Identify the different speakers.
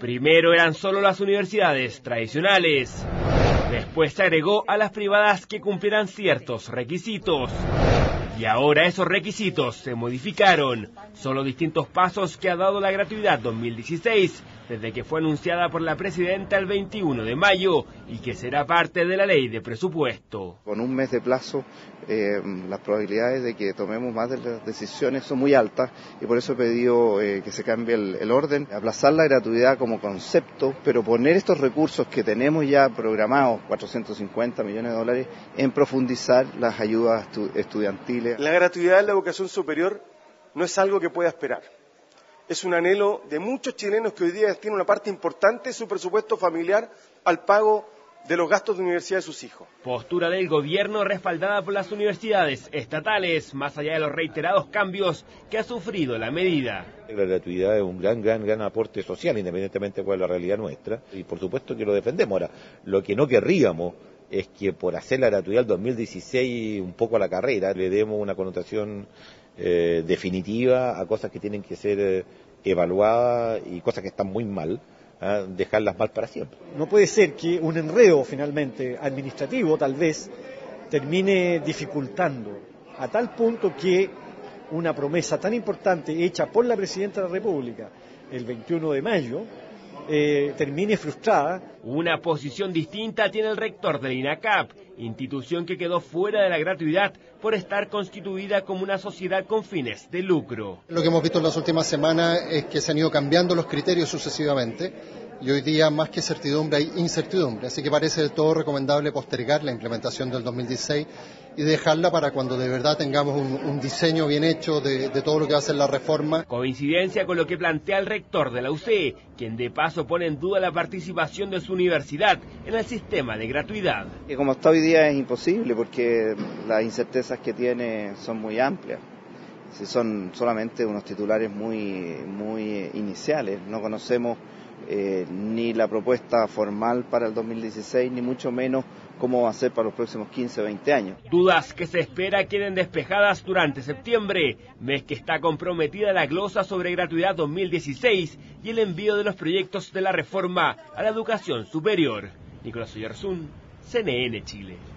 Speaker 1: Primero eran solo las universidades tradicionales. Después se agregó a las privadas que cumplieran ciertos requisitos. Y ahora esos requisitos se modificaron. Son los distintos pasos que ha dado la gratuidad 2016 desde que fue anunciada por la presidenta el 21 de mayo y que será parte de la ley de presupuesto.
Speaker 2: Con un mes de plazo, eh, las probabilidades de que tomemos más de las decisiones son muy altas y por eso he pedido eh, que se cambie el, orden, aplazar la gratuidad como concepto, pero poner estos recursos que tenemos ya programados, 450 millones de dólares, en profundizar las ayudas estudiantiles.
Speaker 3: La gratuidad en la educación superior no es algo que pueda esperar es un anhelo de muchos chilenos que hoy día tienen una parte importante de su presupuesto familiar al pago de los gastos de universidad de sus hijos.
Speaker 1: Postura del gobierno respaldada por las universidades estatales, más allá de los reiterados cambios que ha sufrido la medida.
Speaker 4: La gratuidad es un gran, gran, gran aporte social, independientemente de cuál es la realidad nuestra, y por supuesto que lo defendemos. Ahora, lo que no querríamos es que por hacer la gratuidad del 2016 un poco a la carrera le demos una connotación eh, definitiva a cosas que tienen que ser eh, evaluadas y cosas que están muy mal. ¿ah? dejarlas mal para siempre.
Speaker 5: No puede ser que un enredo finalmente administrativo tal vez termine dificultando a tal punto que una promesa tan importante hecha por la Presidenta de la República el 21 de mayo eh, termine frustrada.
Speaker 1: Una posición distinta tiene el rector del INACAP, institución que quedó fuera de la gratuidad por estar constituida como una sociedad con fines de lucro.
Speaker 6: Lo que hemos visto en las últimas semanas es que se han ido cambiando los criterios sucesivamente y hoy día más que certidumbre hay incertidumbre, así que parece del todo recomendable postergar la implementación del 2016 y dejarla para cuando de verdad tengamos un, diseño bien hecho de, todo lo que va a ser la reforma.
Speaker 1: Coincidencia con lo que plantea el rector de la UCE, quien de paso pone en duda la participación de su universidad en el sistema de gratuidad.
Speaker 2: Y como está hoy día es imposible porque las incertezas que tiene son muy amplias. Si son solamente unos titulares muy, muy iniciales, no conocemos eh, ni la propuesta formal para el 2016, ni mucho menos cómo va a ser para los próximos 15 o 20 años.
Speaker 1: Dudas que se espera queden despejadas durante septiembre, mes que está comprometida la glosa sobre gratuidad 2016 y el envío de los proyectos de la reforma a la educación superior. Nicolás Oyarzún, CNN Chile.